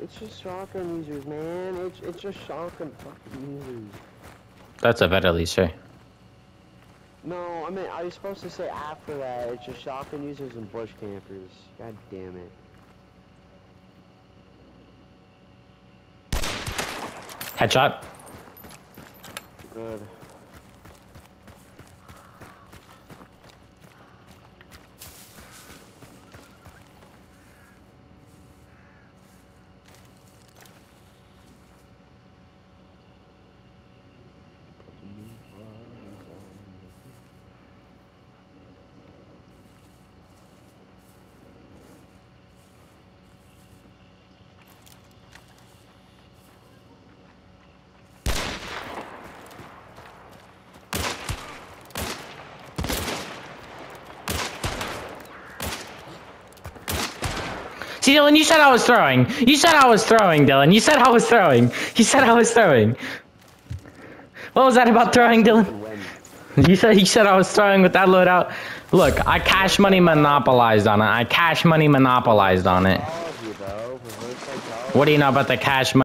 It's just shotgun users, man. It's it's just shotgun fucking users. That's a better Alicia. No, I mean I was supposed to say after that. It's just shotgun users and bush campers. God damn it. Headshot. Good. See, Dylan, you said I was throwing. You said I was throwing, Dylan. You said I was throwing. You said I was throwing. What was that about throwing, Dylan? You said you said I was throwing with that loadout. Look, I cash money monopolized on it. I cash money monopolized on it. What do you know about the cash money?